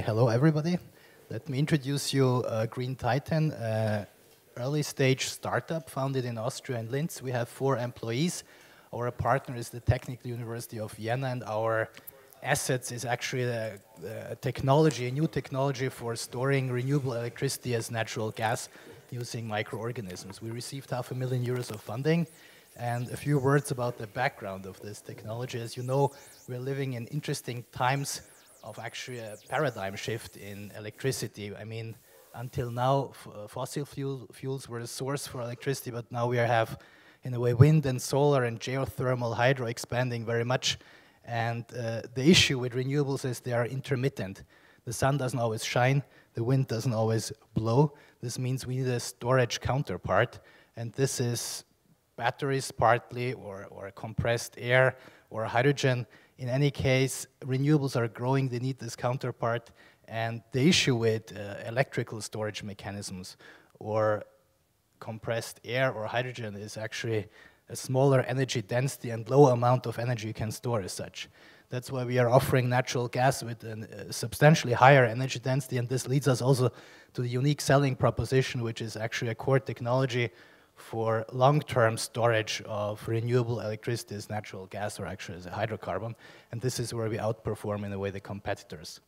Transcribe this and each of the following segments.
Hello everybody. Let me introduce you uh, Greenthitan, uh, early stage startup founded in Austria and Linz. We have four employees. Our partner is the Technical University of Vienna and our assets is actually a, a technology, a new technology for storing renewable electricity as natural gas using microorganisms. We received half a million euros of funding and a few words about the background of this technology. As you know, we're living in interesting times of actually a paradigm shift in electricity. I mean, until now, uh, fossil fuel, fuels were the source for electricity, but now we have, in a way, wind and solar and geothermal hydro expanding very much. And uh, the issue with renewables is they are intermittent. The sun doesn't always shine, the wind doesn't always blow. This means we need a storage counterpart, and this is batteries partly, or, or compressed air, or hydrogen, in any case, renewables are growing, they need this counterpart, and the issue with uh, electrical storage mechanisms or compressed air or hydrogen is actually a smaller energy density and low amount of energy you can store as such. That's why we are offering natural gas with a substantially higher energy density, and this leads us also to the unique selling proposition, which is actually a core technology for long-term storage of renewable electricity as natural gas or actually as a hydrocarbon. And this is where we outperform in a way the competitors.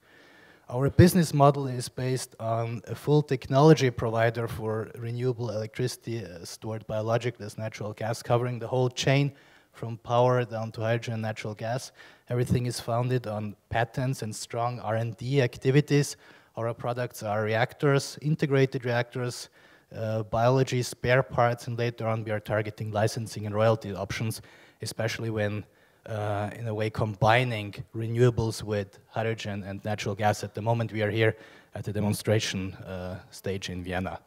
Our business model is based on a full technology provider for renewable electricity uh, stored biologically as natural gas, covering the whole chain from power down to hydrogen and natural gas. Everything is founded on patents and strong R&D activities. Our products are reactors, integrated reactors, uh, biology spare parts, and later on we are targeting licensing and royalty options, especially when, uh, in a way, combining renewables with hydrogen and natural gas. At the moment, we are here at the demonstration uh, stage in Vienna.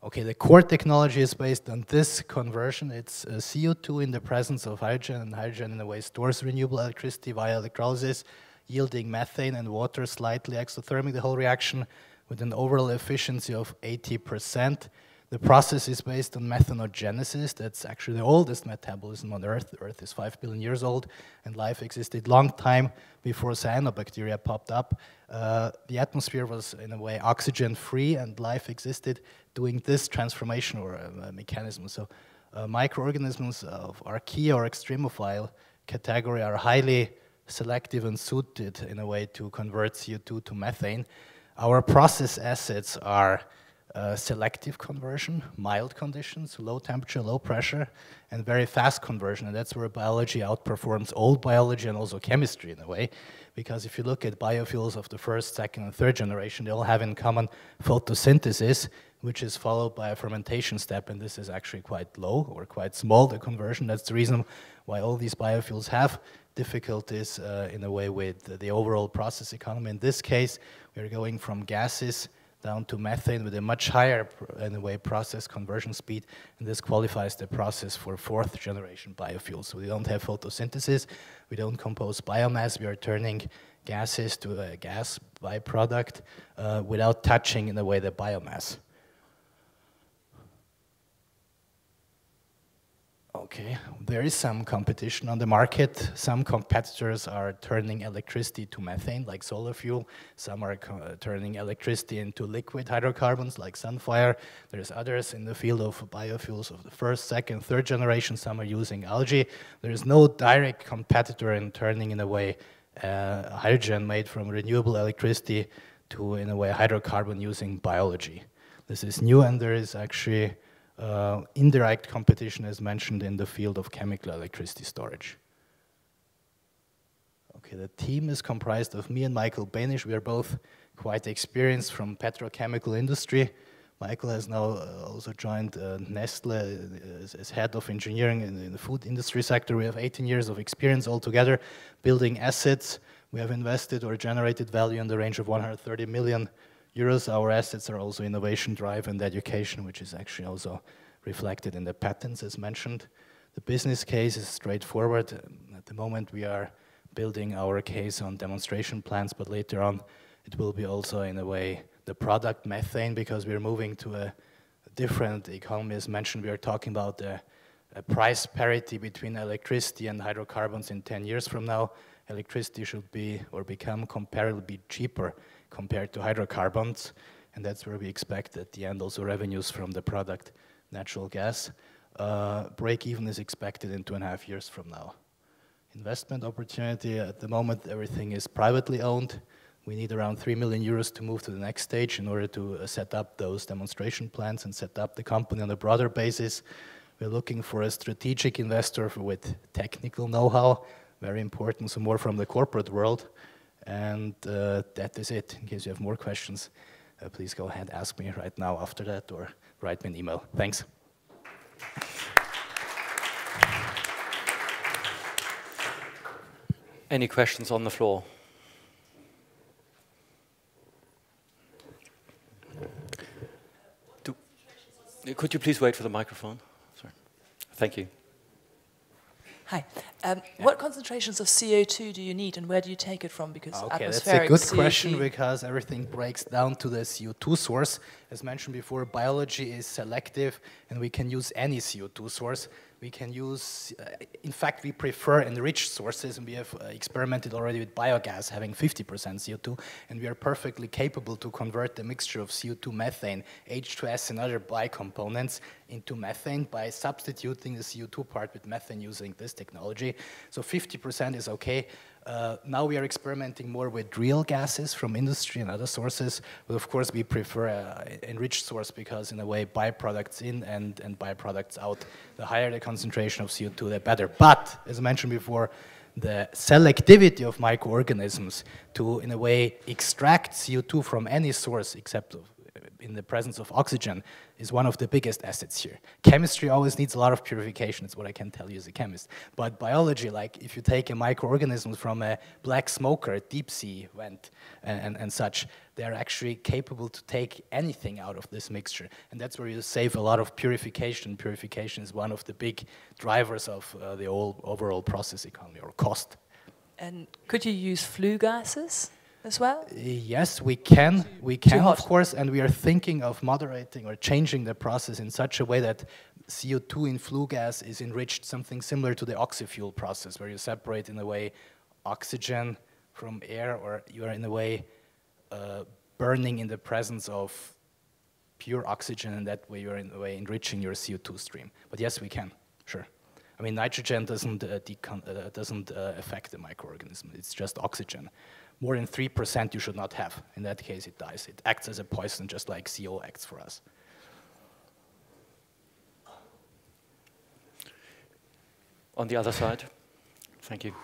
Okay, the core technology is based on this conversion. It's uh, CO2 in the presence of hydrogen, and hydrogen in a way stores renewable electricity via electrolysis, yielding methane and water, slightly exothermic the whole reaction, with an overall efficiency of 80%. The process is based on methanogenesis. That's actually the oldest metabolism on Earth. The Earth is 5 billion years old, and life existed long time before cyanobacteria popped up. Uh, the atmosphere was, in a way, oxygen-free, and life existed doing this transformation or uh, mechanism. So uh, microorganisms of archaea or extremophile category are highly selective and suited, in a way, to convert CO2 to methane. Our process assets are uh, selective conversion, mild conditions, low temperature, low pressure, and very fast conversion. And that's where biology outperforms old biology and also chemistry in a way. Because if you look at biofuels of the first, second, and third generation, they all have in common photosynthesis, which is followed by a fermentation step. And this is actually quite low or quite small, the conversion. That's the reason why all these biofuels have difficulties uh, in a way with the overall process economy. In this case, we're going from gases down to methane with a much higher, in a way, process conversion speed, and this qualifies the process for fourth generation biofuels. So we don't have photosynthesis, we don't compose biomass, we are turning gases to a gas byproduct uh, without touching, in a way, the biomass. Okay, there is some competition on the market. Some competitors are turning electricity to methane, like SolarFuel. Some are turning electricity into liquid hydrocarbons, like sunfire. There's others in the field of biofuels of the first, second, third generation. Some are using algae. There is no direct competitor in turning, in a way, uh, hydrogen made from renewable electricity to, in a way, hydrocarbon using biology. This is new, and there is actually uh, indirect competition as mentioned in the field of chemical electricity storage. Okay, the team is comprised of me and Michael Benish. We are both quite experienced from petrochemical industry. Michael has now uh, also joined uh, Nestle uh, as, as, head of engineering in, in, the food industry sector. We have 18 years of experience altogether building assets. We have invested or generated value in the range of 130 million euros. Our assets are also innovation drive and education, which is actually also reflected in the patents as mentioned. The business case is straightforward. At the moment we are building our case on demonstration plans, but later on it will be also in a way the product methane because we're moving to a, different economy. As mentioned, we are talking about a price parity between electricity and hydrocarbons in 10 years from now. electricity should be or become comparably cheaper compared to hydrocarbons. And that's where we expect at the end also revenues from the product natural gas. Uh, break even is expected in two and a half years from now. Investment opportunity at the moment, everything is privately owned. We need around 3 million euros to move to the next stage in order to uh, set up those demonstration plants and set up the company on a broader basis. We're looking for a strategic investor with technical know-how, very important, so more from the corporate world. And uh, that is it. In case you have more questions, uh, please go ahead, and ask me right now after that, or write me an email. Thanks. Any questions on the floor? Do, could you please wait for the microphone? Sorry. Thank you. Hi. Um, yeah. What concentrations of CO2 do you need and where do you take it from? Because atmospheric okay, that's a good CO2 question because everything breaks down to the CO2 source. As mentioned before, biology is selective and we can use any CO2 source. We can use, uh, in fact, we prefer enriched sources, and we have uh, experimented already with biogas having 50% CO2, and we are perfectly capable to convert the mixture of CO2, methane, H2S, and other bicomponents into methane by substituting the CO2 part with methane using this technology. So 50% is okay. Uh, now we are experimenting more with real gases from industry and other sources, but of course we prefer an enriched source because in a way byproducts in and, and byproducts out, the higher the concentration of CO2, the better. But, as I mentioned before, the selectivity of microorganisms to, in a way, extract CO2 from any source except in the presence of oxygen is one of the biggest assets here. Chemistry always needs a lot of purification, it's what I can tell you as a chemist. But biology, like if you take a microorganism from a black smoker, a deep sea vent, and, and, and such, they're actually capable to take anything out of this mixture. And that's where you save a lot of purification. Purification is one of the big drivers of uh, the overall process economy or cost. And could you use flue gases? As well? Yes, we can. We can, of course, and we are thinking of moderating or changing the process in such a way that CO2 in flue gas is enriched something similar to the oxyfuel process, where you separate in a way oxygen from air, or you are in a way uh, burning in the presence of pure oxygen, and that way you are in a way enriching your CO2 stream. But yes, we can, sure. I mean, nitrogen doesn't, uh, uh, doesn't uh, affect the microorganism, it's just oxygen more than 3% you should not have. In that case, it dies. It acts as a poison, just like CO acts for us. On the other side. Thank you.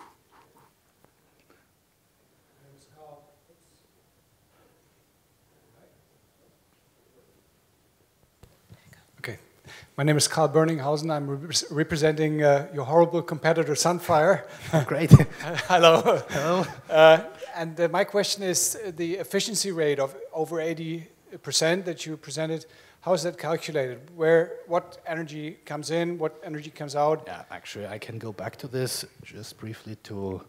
My name is Karl Berninghausen. I'm re representing uh, your horrible competitor, Sunfire. Great. Hello. Hello. Uh, and uh, my question is uh, the efficiency rate of over 80% that you presented. How is that calculated? Where, what energy comes in, what energy comes out? Yeah, actually, I can go back to this just briefly to.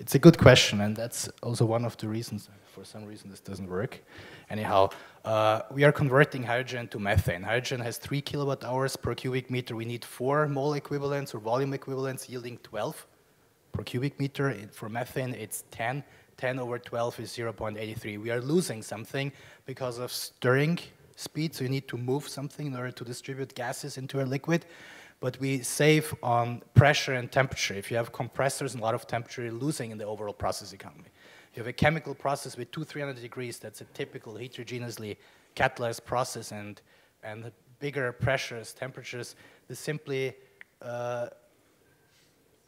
It's a good question, and that's also one of the reasons. For some reason, this doesn't work. Anyhow, uh, we are converting hydrogen to methane. Hydrogen has 3 kilowatt hours per cubic meter. We need 4 mole equivalents or volume equivalents yielding 12 per cubic meter. For methane, it's 10. 10 over 12 is 0.83. We are losing something because of stirring speed, so you need to move something in order to distribute gases into a liquid. But we save on pressure and temperature. If you have compressors and a lot of temperature, you're losing in the overall process economy If you have a chemical process with two, 300 degrees, that's a typical heterogeneously catalyzed process, and, and the bigger pressures, temperatures, the simply uh,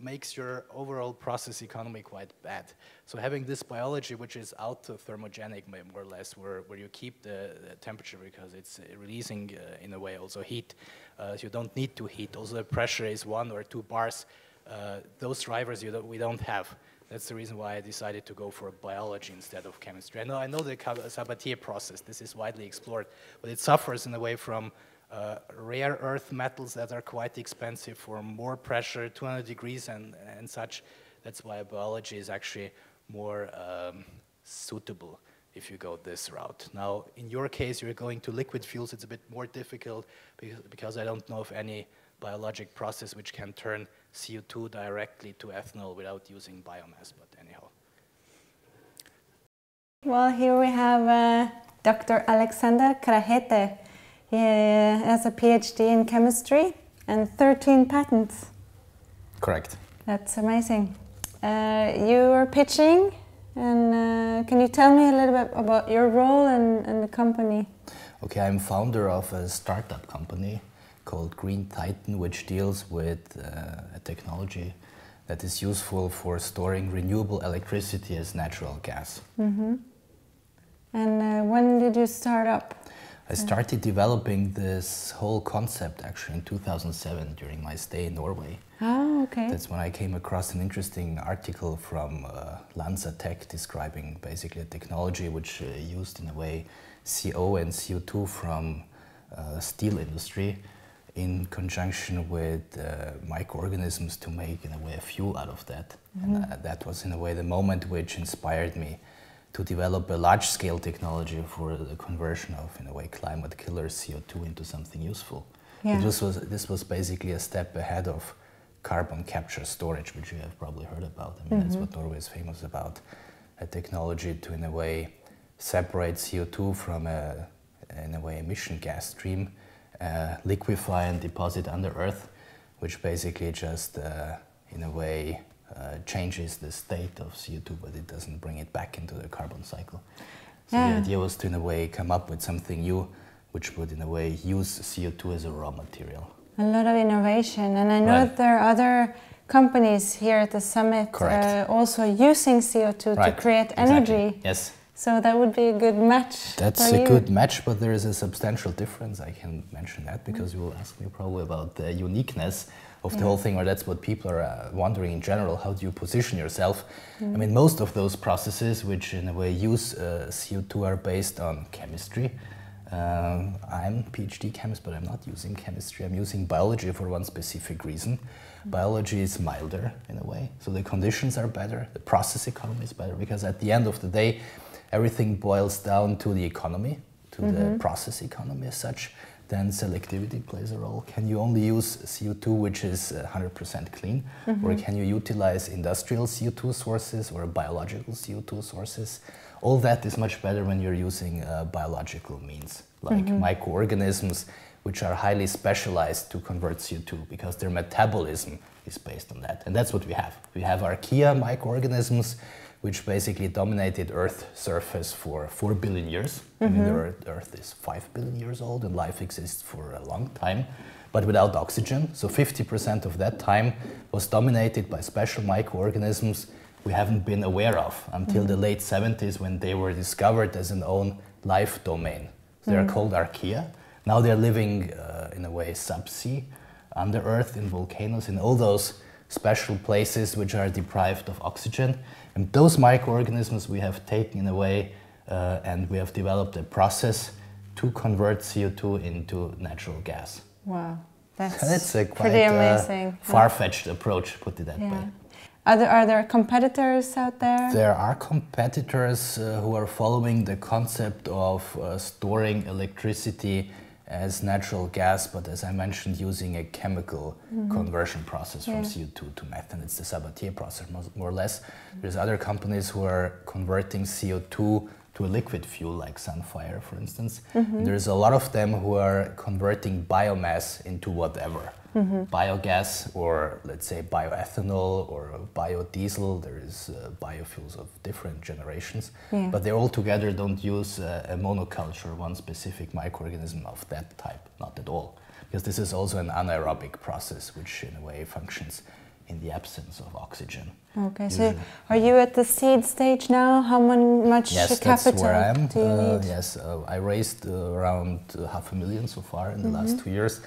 makes your overall process economy quite bad. So having this biology, which is autothermogenic more or less, where, where you keep the, the temperature because it's releasing, uh, in a way, also heat. Uh, so you don't need to heat. Also the pressure is one or two bars. Uh, those drivers you don't, we don't have. That's the reason why I decided to go for biology instead of chemistry. I know, I know the Sabatier process, this is widely explored, but it suffers in a way from uh, rare earth metals that are quite expensive for more pressure, 200 degrees and, and such. That's why biology is actually more um, suitable if you go this route. Now, in your case, you're going to liquid fuels. It's a bit more difficult because, because I don't know of any biologic process which can turn CO2 directly to ethanol without using biomass, but anyhow. Well, here we have uh, Dr. Alexander Krajete. Has a PhD in chemistry and 13 patents. Correct. That's amazing. Uh, you are pitching, and uh, can you tell me a little bit about your role and, and the company? Okay, I'm founder of a startup company called Greenthitan, which deals with uh, a technology that is useful for storing renewable electricity as natural gas. Mm-hmm. And uh, when did you start up? I started developing this whole concept actually in 2007 during my stay in Norway. Oh, okay. That's when I came across an interesting article from uh, LanzaTech describing basically a technology which uh, used in a way CO and CO2 from uh, steel industry in conjunction with uh, microorganisms to make in a way a fuel out of that. Mm -hmm. And uh, that was in a way the moment which inspired me to develop a large scale technology for the conversion of, in a way, climate killer CO2 into something useful. Yeah. This, was, this was basically a step ahead of carbon capture storage, which you have probably heard about. I mean, mm -hmm. that's what Norway is famous about a technology to, in a way, separate CO2 from a, in a way, emission gas stream, uh, liquefy and deposit under Earth, which basically just, uh, in a way, uh, changes the state of CO2, but it doesn't bring it back into the carbon cycle. So yeah. the idea was to, in a way, come up with something new, which would, in a way, use CO2 as a raw material. A lot of innovation, and I know right. there are other companies here at the summit uh, also using CO2 right. to create energy. Exactly. Yes. So that would be a good match. That's a you. good match, but there is a substantial difference. I can mention that because you will ask me probably about the uniqueness of the whole thing, or that's what people are uh, wondering in general. How do you position yourself? I mean, most of those processes, which in a way use uh, CO2, are based on chemistry. Um, I'm a PhD chemist, but I'm not using chemistry. I'm using biology for one specific reason. Biology is milder in a way, so the conditions are better, the process economy is better, because at the end of the day, everything boils down to the economy, to mm -hmm. the process economy as such then selectivity plays a role. Can you only use CO2 which is 100% uh, clean, mm -hmm. or can you utilize industrial CO2 sources or biological CO2 sources? All that is much better when you're using uh, biological means, like mm -hmm. microorganisms, which are highly specialized to convert CO2 because their metabolism is based on that. And that's what we have. We have archaea microorganisms which basically dominated Earth's surface for 4 billion years. Mm -hmm. I mean, the mm-hmm. Earth is 5 billion years old and life exists for a long time, but without oxygen. So 50% of that time was dominated by special microorganisms we haven't been aware of until mm -hmm. the late 70s when they were discovered as an own life domain. So they're mm -hmm. called archaea. Now they're living uh, in a way subsea, under Earth, in volcanoes, in all those special places which are deprived of oxygen. And those microorganisms we have taken away uh, and we have developed a process to convert CO2 into natural gas. Wow, that's, that's a quite pretty uh, amazing. Uh, far-fetched approach, put it that yeah. way. Are there, are there competitors out there? There are competitors uh, who are following the concept of uh, storing electricity as natural gas, but as I mentioned, using a chemical mm -hmm. conversion process from. CO2 to methane. It's the Sabatier process, more or less. Mm -hmm. There's other companies who are converting CO2 to a liquid fuel, like Sunfire, for instance. Mm -hmm. There's a lot of them who are converting biomass into whatever mm -hmm. biogas or let's say bioethanol or biodiesel. There is uh, biofuels of different generations, yeah. but they all together don't use uh, a monoculture, one specific microorganism of that type, not at all. Because this is also an anaerobic process, which in a way functions in the absence of oxygen. Okay, usually. so are you at the seed stage now? How much yes, capital that's where I am. do you uh, need? Yes, uh, I raised uh, around half a million so far in the mm -hmm. last two years.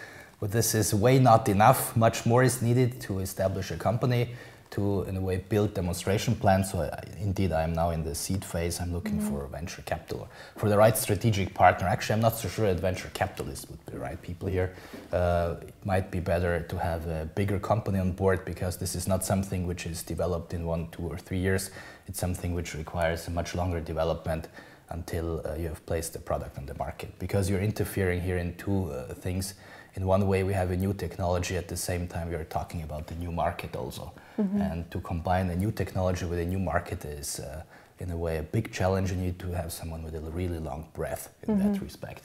But this is way not enough. Much more is needed to establish a company, to, in a way, build demonstration plans. So I, indeed, I am now in the seed phase. I'm looking mm -hmm. for venture capital, for the right strategic partner. Actually, I'm not so sure that venture capitalists would be the right people here. Uh, it might be better to have a bigger company on board because this is not something which is developed in one, two, or three years. It's something which requires a much longer development until uh, you have placed the product on the market because you're interfering here in two uh, things in one way we have a new technology at the same time we are talking about the new market also mm-hmm. and to combine a new technology with a new market is uh, in a way a big challenge you need to have someone with a really long breath in mm-hmm. that respect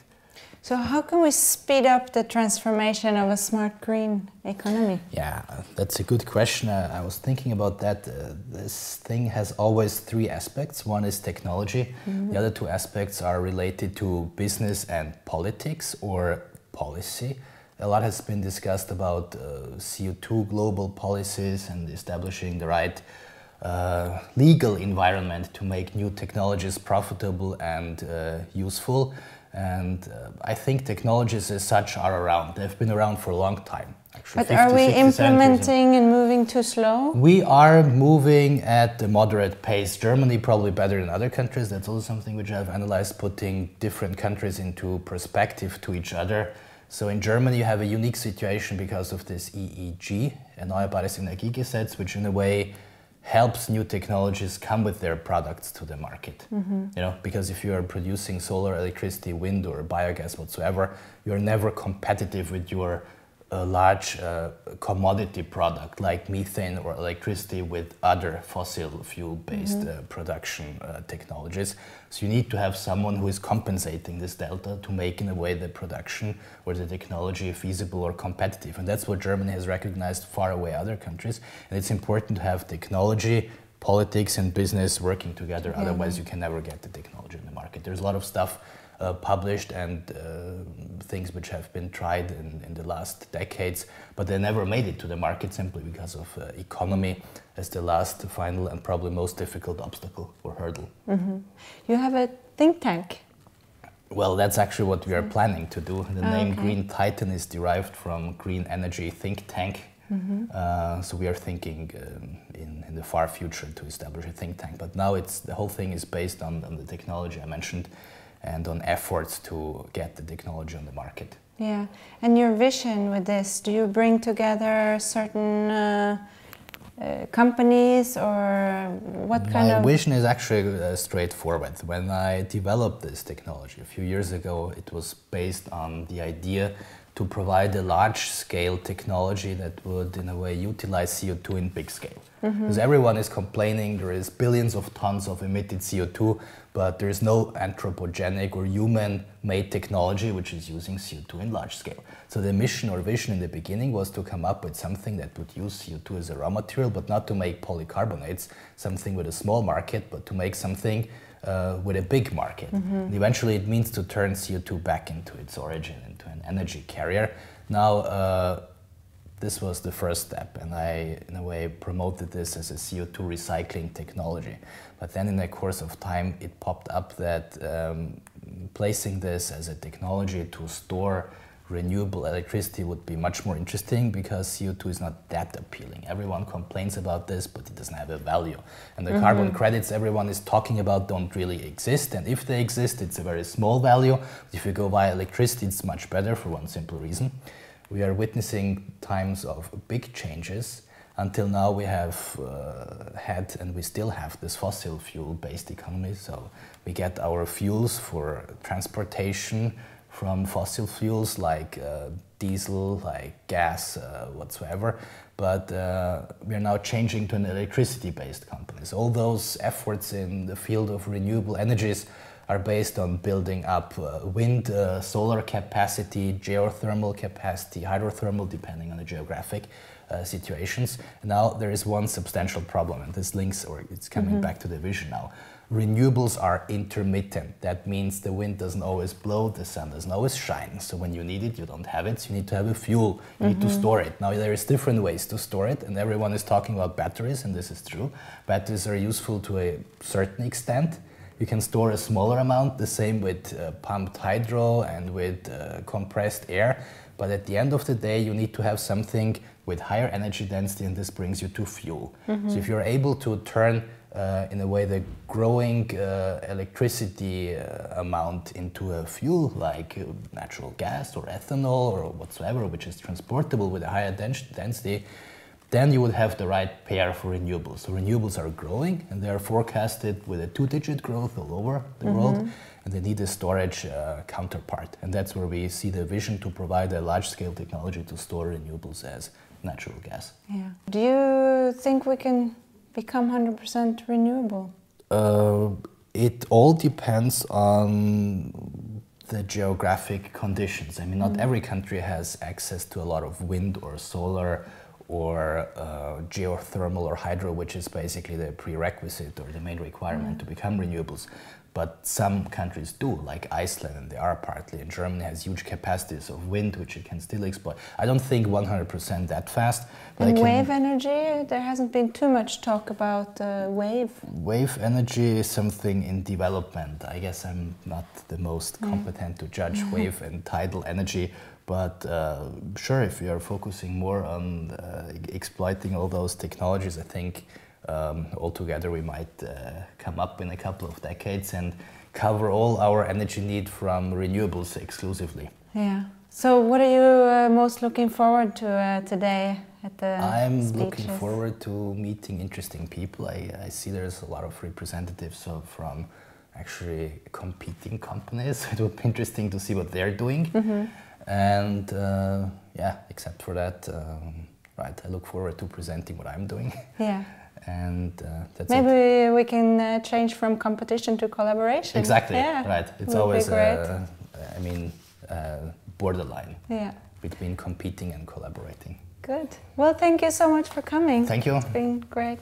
so how can we speed up the transformation of a smart green economy? Yeah, that's a good question. Uh, I was thinking about that. Uh, this thing has always three aspects. One is technology. Mm-hmm. The other two aspects are related to business and politics or policy. A lot has been discussed about uh, CO2 global policies and establishing the right uh, legal environment to make new technologies profitable and uh, useful. And uh, I think technologies as such are around. They've been around for a long time. Actually, but 50, are we implementing and moving too slow? We are moving at a moderate pace. Germany probably better than other countries. That's also something which I've analyzed, putting different countries into perspective to each other. So in Germany, you have a unique situation because of this EEG, Erneuerbares Energiegesetz, which in a way helps new technologies come with their products to the market. Mm-hmm. You know, because if you are producing solar electricity, wind, or biogas whatsoever, you're never competitive with your a large uh, commodity product like methane or electricity with other fossil fuel based mm-hmm. uh, production uh, technologies. So you need to have someone who is compensating this delta to make, in a way, the production or the technology feasible or competitive. And that's what Germany has recognized far away other countries. And it's important to have technology, politics, and business working together. Yeah. Otherwise, you can never get the technology in the market. There's a lot of stuff uh, published and uh, things which have been tried in, in, the last decades, but they never made it to the market simply because of uh, economy as the last, final, and probably most difficult obstacle or hurdle. Mm-hmm. You have a think tank. Well, that's actually what we are planning to do. The oh, name okay. Greenthitan is derived from Green Energy Think Tank. Mm-hmm. Uh, so we are thinking um, in, in the far future to establish a think tank. But now it's the whole thing is based on, on the technology I mentioned and on efforts to get the technology on the market. Yeah, and your vision with this, do you bring together certain uh, uh, companies or what kind My of? My vision is actually uh, straightforward. When I developed this technology a few years ago, it was based on the idea to provide a large scale technology that would, in a way, utilize CO2 in big scale. Mm-hmm. Because everyone is complaining there is billions of tons of emitted CO2, but there is no anthropogenic or human made technology which is using CO2 in large scale. So the mission or vision in the beginning was to come up with something that would use CO2 as a raw material, but not to make polycarbonates, something with a small market, but to make something uh, with a big market. Mm-hmm. eventually, it means to turn CO2 back into its origin, into an energy carrier. Now, uh, this was the first step, and I, in a way, promoted this as a CO2 recycling technology. But then, in the course of time, it popped up that um, placing this as a technology to store renewable electricity would be much more interesting because CO2 is not that appealing. Everyone complains about this, but it doesn't have a value. And the mm-hmm. carbon credits everyone is talking about don't really exist. And if they exist, it's a very small value. If you go via electricity, it's much better for one simple reason. We are witnessing times of big changes. Until now, we have uh, had and we still have this fossil fuel based economy. So we get our fuels for transportation from fossil fuels like uh, diesel, like gas, uh, whatsoever. But uh, we are now changing to an electricity based company. So all those efforts in the field of renewable energies are based on building up uh, wind, uh, solar capacity, geothermal capacity, hydrothermal, depending on the geographic uh, situations. Now there is one substantial problem, and this links, or it's coming mm-hmm. back to the vision now renewables are intermittent. That means the wind doesn't always blow, the sun doesn't always shine. So when you need it, you don't have it. So you need to have a fuel. You mm-hmm. need to mm-hmm. store it. Now there is different ways to store it, and everyone is talking about batteries, and this is true. Batteries are useful to a certain extent. You can store a smaller amount. The same with uh, pumped hydro and with uh, compressed air. But at the end of the day, you need to have something with higher energy density, and this brings you to fuel. Mm-hmm. So if you're able to turn uh, in a way the growing uh, electricity uh, amount into a fuel like uh, natural gas or ethanol or whatsoever, which is transportable with a higher dens- density, then you would have the right pair for renewables. So renewables are growing and they are forecasted with a two-digit growth all over the mm-hmm. world, and they need a storage uh, counterpart. And that's where we see the vision to provide a large-scale technology to store renewables as natural gas. Yeah. Do you think we can become 100% renewable? Uh, it all depends on the geographic conditions. I mean, not mm. every country has access to a lot of wind or solar or uh, geothermal or hydro, which is basically the prerequisite or the main requirement mm. to become renewables but some countries do, like Iceland, and they are partly. And Germany has huge capacities of wind, which it can still exploit. I don't think 100% that fast. and wave energy, there hasn't been too much talk about uh, wave. Wave energy is something in development. I guess I'm not the most mm. competent mm. to judge wave and tidal energy. But uh, sure, if you are focusing more on uh, exploiting all those technologies, I think um, altogether we might uh, come up in a couple of decades and cover all our energy need from renewables exclusively. Yeah. So what are you uh, most looking forward to uh, today at the I'm speeches? looking forward to meeting interesting people. I, I see there's a lot of representatives of, from actually competing companies. It would be interesting to see what they're doing. Mm -hmm. And uh, yeah, except for that, um, right, I look forward to presenting what I'm doing. Yeah. And uh, that's maybe it. we can uh, change from competition to collaboration. Exactly. Yeah. right. It's Would always uh, i mean uh, borderline yeah. between competing and collaborating. Good. Well thank you so much for coming. Thank you. It's been great